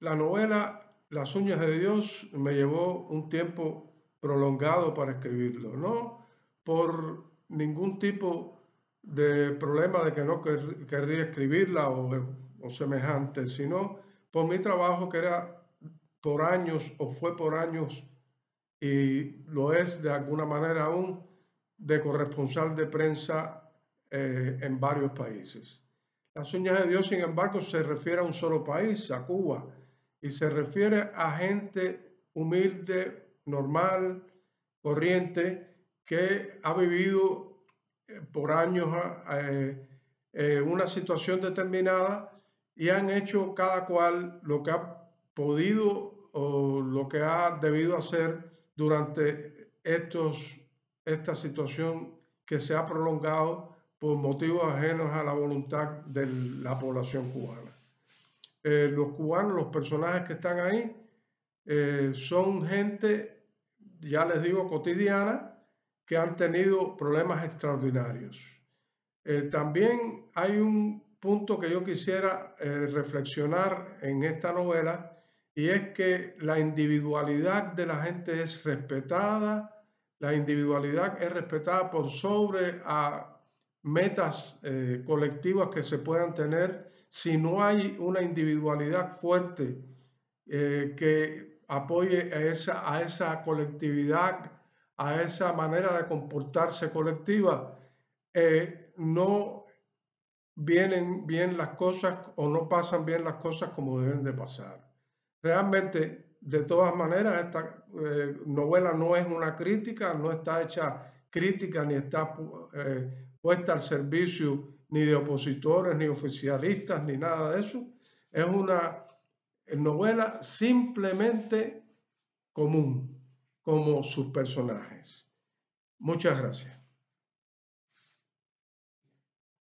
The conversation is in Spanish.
la novela Las uñas de Dios me llevó un tiempo prolongado para escribirlo, no por ningún tipo de problema de que no querría escribirla o, o semejante, sino por mi trabajo que era por años o fue por años y lo es de alguna manera aún de corresponsal de prensa eh, en varios países. Las uñas de Dios, sin embargo, se refiere a un solo país, a Cuba, y se refiere a gente humilde, normal, corriente, que ha vivido eh, por años eh, una situación determinada y han hecho cada cual lo que ha podido o lo que ha debido hacer durante estos, esta situación que se ha prolongado por motivos ajenos a la voluntad de la población cubana. Eh, los cubanos, los personajes que están ahí, eh, son gente, ya les digo, cotidiana, que han tenido problemas extraordinarios. Eh, también hay un punto que yo quisiera reflexionar en esta novela y es que la individualidad de la gente es respetada, la individualidad es respetada por sobre a metas colectivas que se puedan tener si no hay una individualidad fuerte eh, que apoye a esa, a esa colectividad, a esa manera de comportarse colectiva, eh, no vienen bien las cosas o no pasan bien las cosas como deben de pasar. Realmente, de todas maneras, esta novela no es una crítica, no está hecha crítica ni está puesta al servicio ni de opositores, ni oficialistas, ni nada de eso. Es una novela simplemente común, como sus personajes. Muchas gracias.